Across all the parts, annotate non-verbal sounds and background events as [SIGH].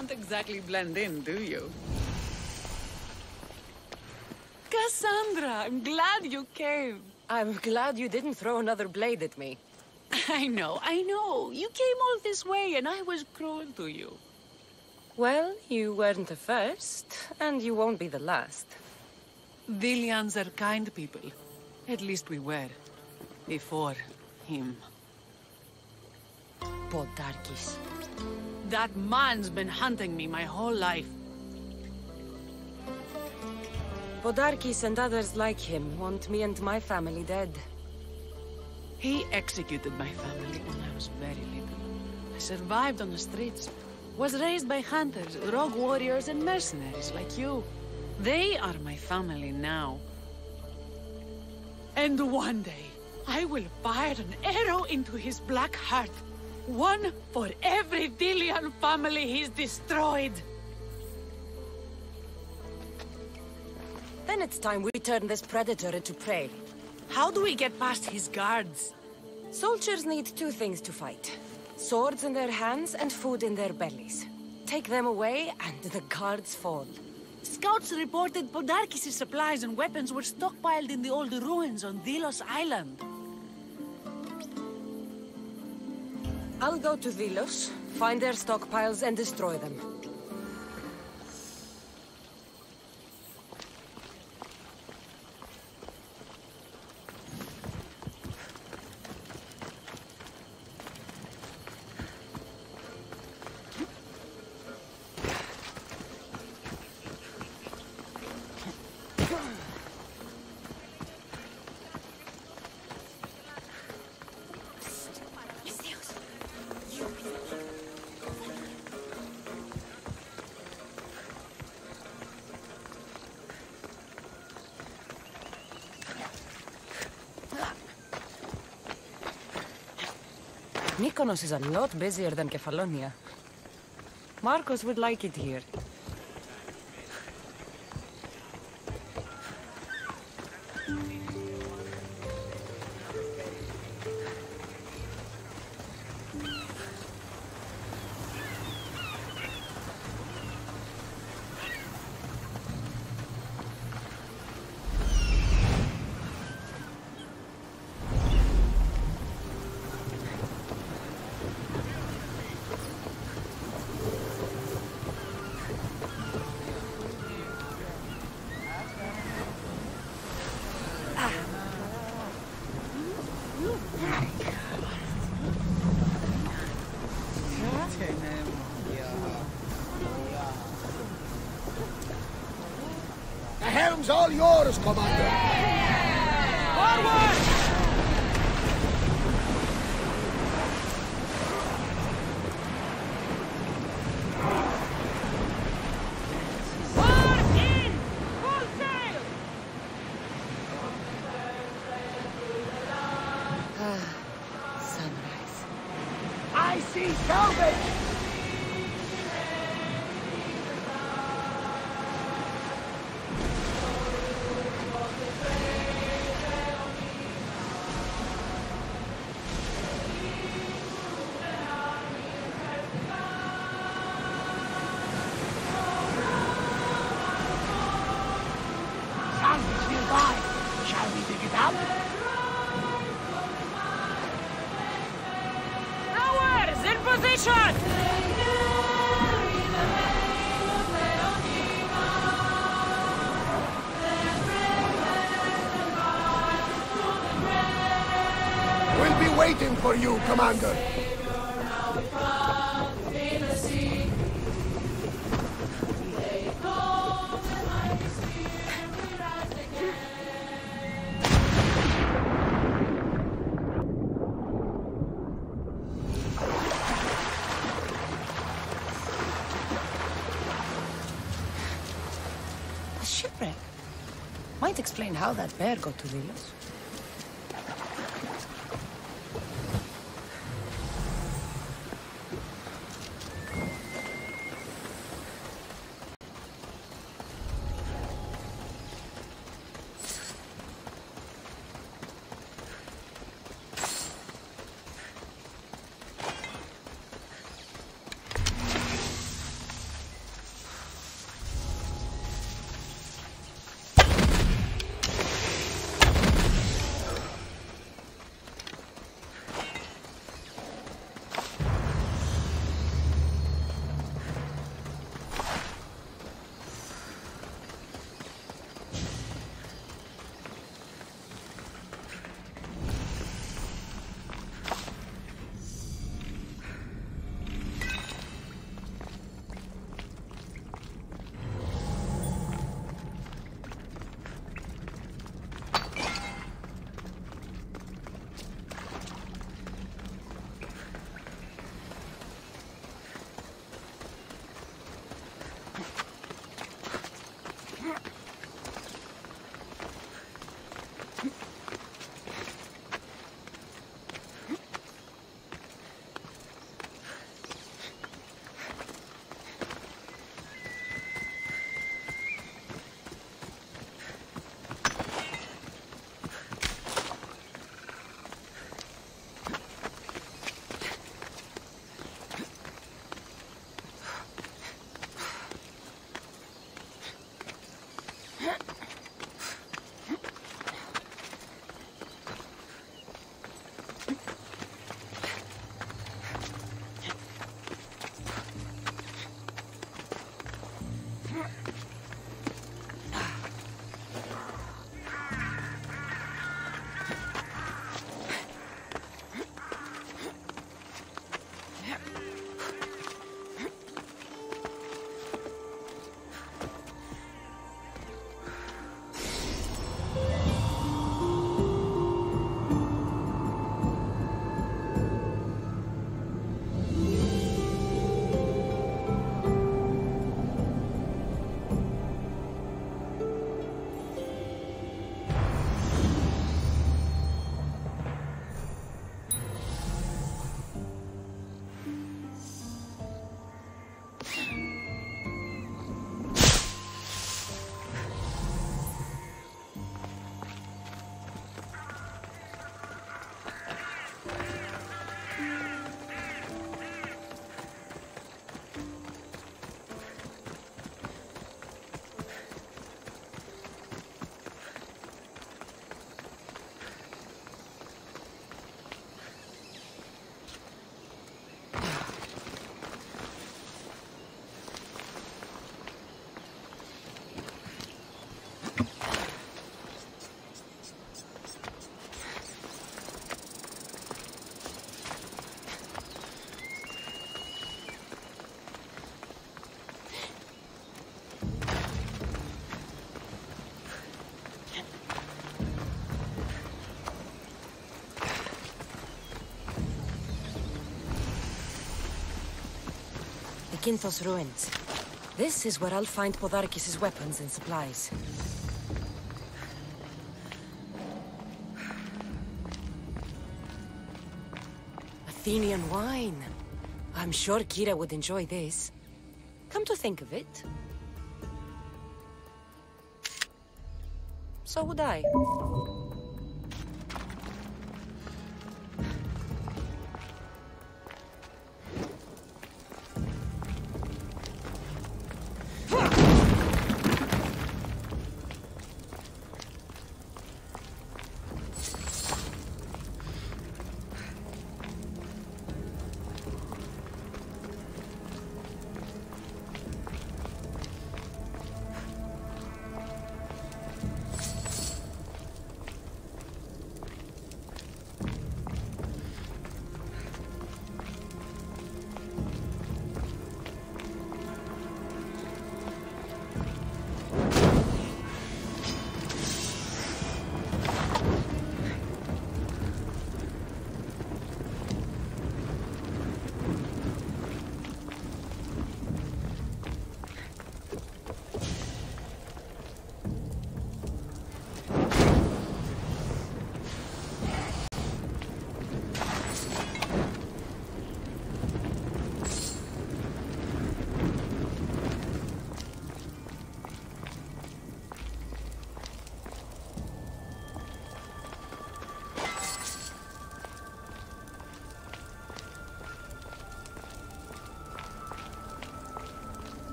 don't exactly blend in, do you? Cassandra, I'm glad you came. I'm glad you didn't throw another blade at me. [LAUGHS] I know, I know. You came all this way and I was cruel to you. Well, you weren't the first, and you won't be the last. Villians are kind people. At least we were. Before him. Podarkes. That man's been hunting me my whole life. Podarkes and others like him want me and my family dead. He executed my family when I was very little. I survived on the streets. Was raised by hunters, rogue warriors, and mercenaries like you. They are my family now. And one day, I will fire an arrow into his black heart. One for every Delian family he's destroyed. Then it's time we turn this predator into prey. How do we get past his guards? Soldiers need two things to fight. Swords in their hands and food in their bellies. Take them away and the guards fall. Scouts reported Podarkes' supplies and weapons were stockpiled in the old ruins on Delos Island. I'll go to Delos, find their stockpiles and destroy them. Mykonos is a lot busier than Kephallonia. Markos would like it here. The all yours, Commander. Forward! A shipwreck. Might explain how that bear got to Delos. Huh? [LAUGHS] The Kinthos ruins. This is where I'll find Podarkes' weapons and supplies. Athenian wine. I'm sure Kyra would enjoy this. Come to think of it. So would I.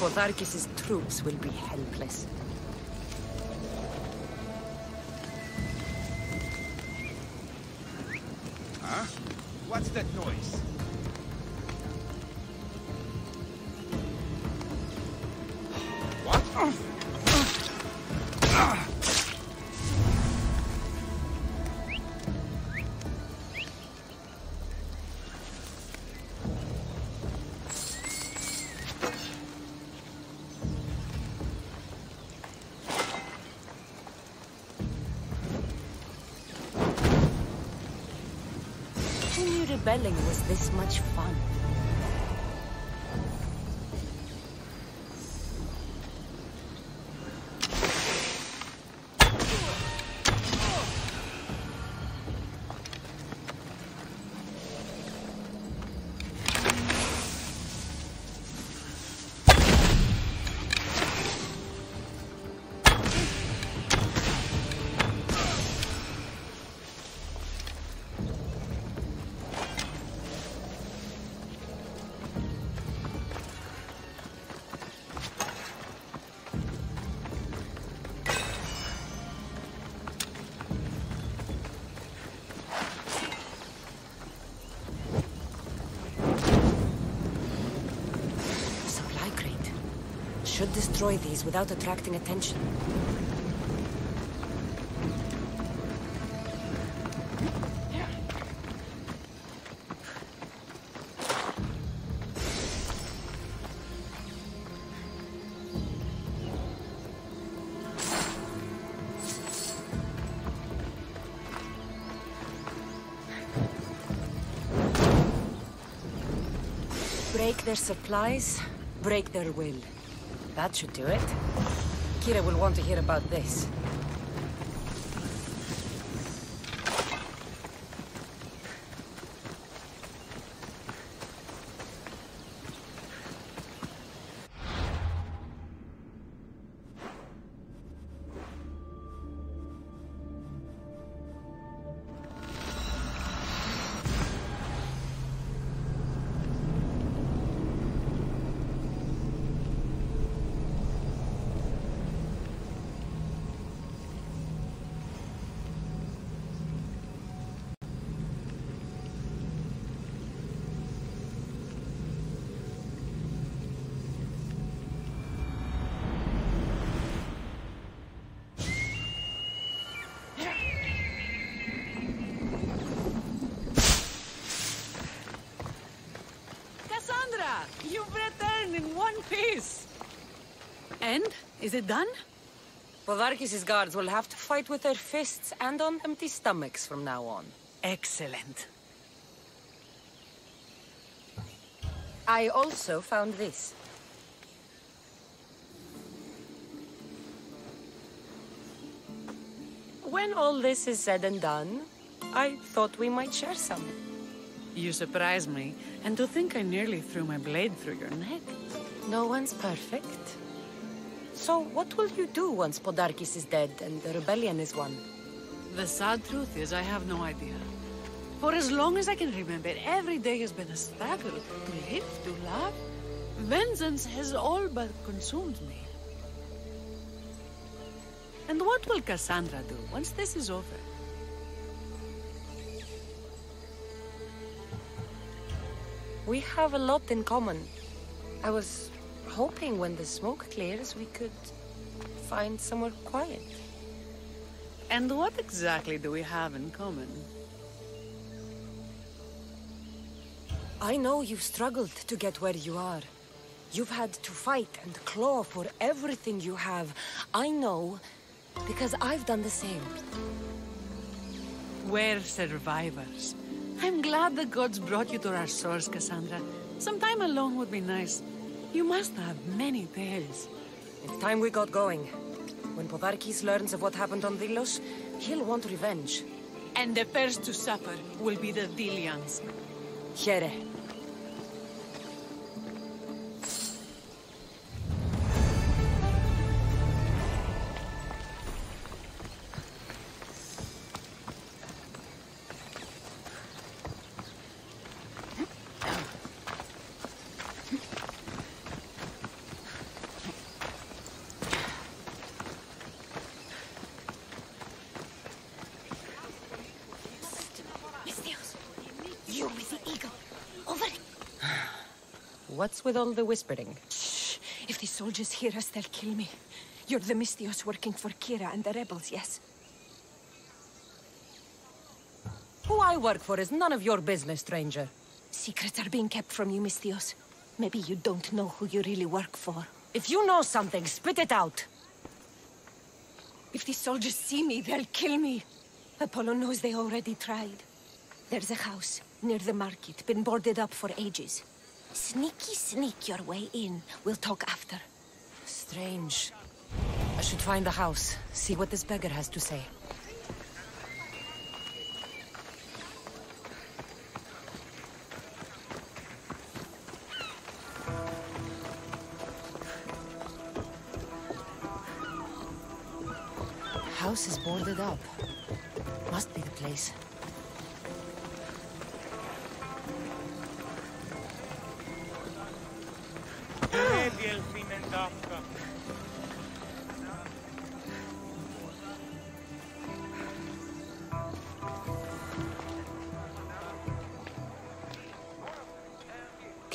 Podarkes's troops will be helpless. Rebelling was this much fun? Should destroy these without attracting attention. Break their supplies, break their will. That should do it. Kyra will want to hear about this. Is it done? Podarkes' guards will have to fight with their fists and on empty stomachs from now on. Excellent. I also found this. When all this is said and done, I thought we might share some. You surprise me, and to think I nearly threw my blade through your neck. No one's perfect. So what will you do once Podarkes is dead and the rebellion is won? The sad truth is, I have no idea. For as long as I can remember, every day has been a struggle to live, to love. Vengeance has all but consumed me. And what will Cassandra do once this is over? We have a lot in common. I was hoping when the smoke clears we could find somewhere quiet. And what exactly do we have in common? I know you've struggled to get where you are. You've had to fight and claw for everything you have. I know because I've done the same. We're survivors. I'm glad the gods brought you to our source, Cassandra. Some time alone would be nice. You must have many tales. It's time we got going. When Podarkes learns of what happened on Delos, he'll want revenge. And the first to suffer will be the Delians. Here. What's with all the whispering? Shh. If the soldiers hear us, they'll kill me. You're the Misthios working for Kyra and the rebels, yes? Who I work for is none of your business, stranger. Secrets are being kept from you, Misthios. Maybe you don't know who you really work for. If you know something, spit it out. If the soldiers see me, they'll kill me. Apollo knows they already tried. There's a house near the market, been boarded up for ages. Sneaky sneak your way in. We'll talk after. Strange. I should find the house, see what this beggar has to say. House is boarded up. Must be the place.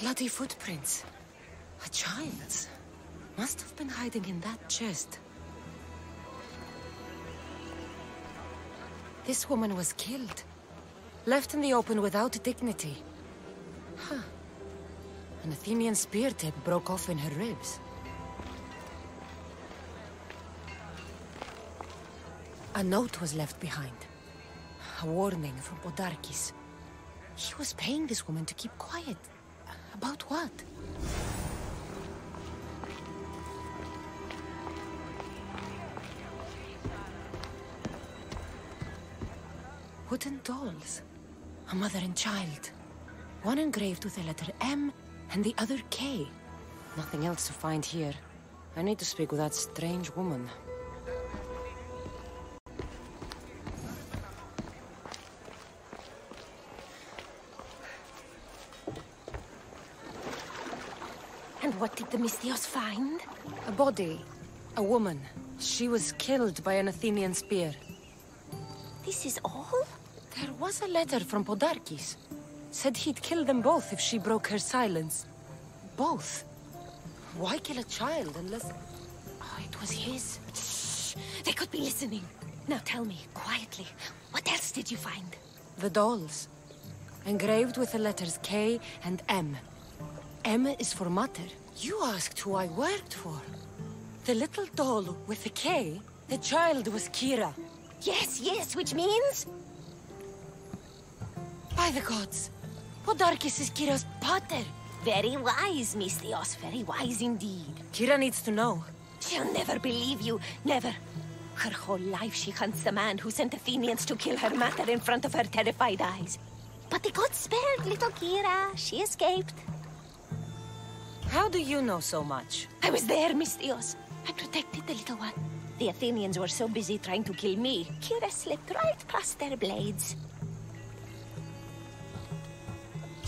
Bloody footprints. A child's. Must have been hiding in that chest. This woman was killed. Left in the open without dignity. Huh. An Athenian spear tip broke off in her ribs. A note was left behind. A warning from Podarkes. He was paying this woman to keep quiet. About what? Wooden dolls. A mother and child. One engraved with the letter M and the other K. Nothing else to find here. I need to speak with that strange woman. What did the Misthios find? A body. A woman. She was killed by an Athenian spear. This is all? There was a letter from Podarkes. Said he'd kill them both if she broke her silence. Both? Why kill a child unless... Oh, it was his. Shh. They could be listening. Now tell me, quietly, what else did you find? The dolls. Engraved with the letters K and M. M is for mother. You asked who I worked for. The little doll with the K, the child was Kyra. Yes, yes, which means? By the gods! Podarkes is Kyra's pater. Very wise, Misthios, very wise indeed. Kyra needs to know. She'll never believe you, never. Her whole life she hunts the man who sent Athenians to kill her mother in front of her terrified eyes. But the gods spared little Kira. She escaped. How do you know so much? I was there, Misthios. I protected the little one. The Athenians were so busy trying to kill me, Kyra slipped right past their blades.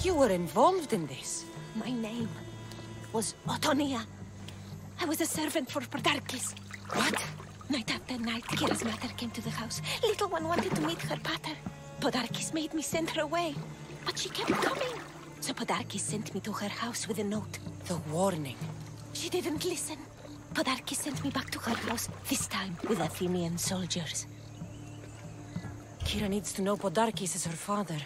You were involved in this. My name was Otonia. I was a servant for Podarkes. What? Night after night, Kyra's mother came to the house. Little one wanted to meet her pater. Podarkes made me send her away. But she kept coming. So Podarkes sent me to her house with a note. The warning. She didn't listen. Podarkes sent me back to her house, this time with Athenian soldiers. Kyra needs to know Podarkes is her father.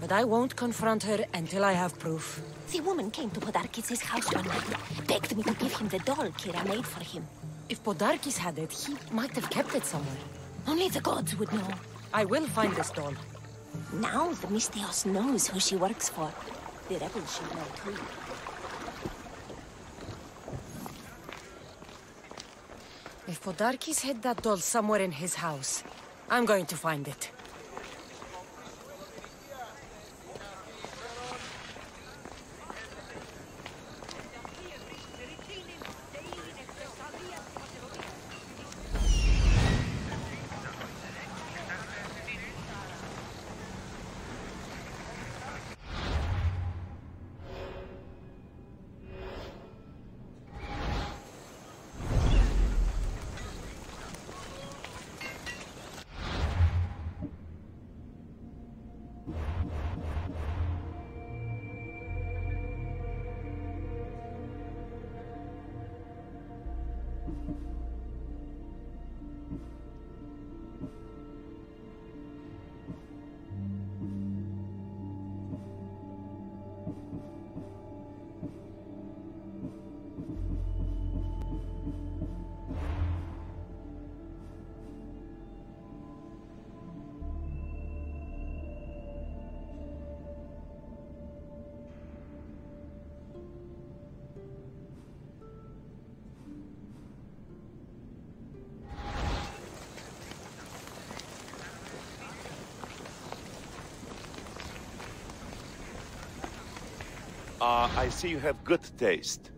But I won't confront her until I have proof. The woman came to Podarkes' house one night, begged me to give him the doll Kyra made for him. If Podarkes had it, he might have kept it somewhere. Only the gods would know. I will find this doll. Now the Misthios knows who she works for. The rebels should know too. If Podarkes hid that doll somewhere in his house, I'm going to find it. Uh, I see you have good taste.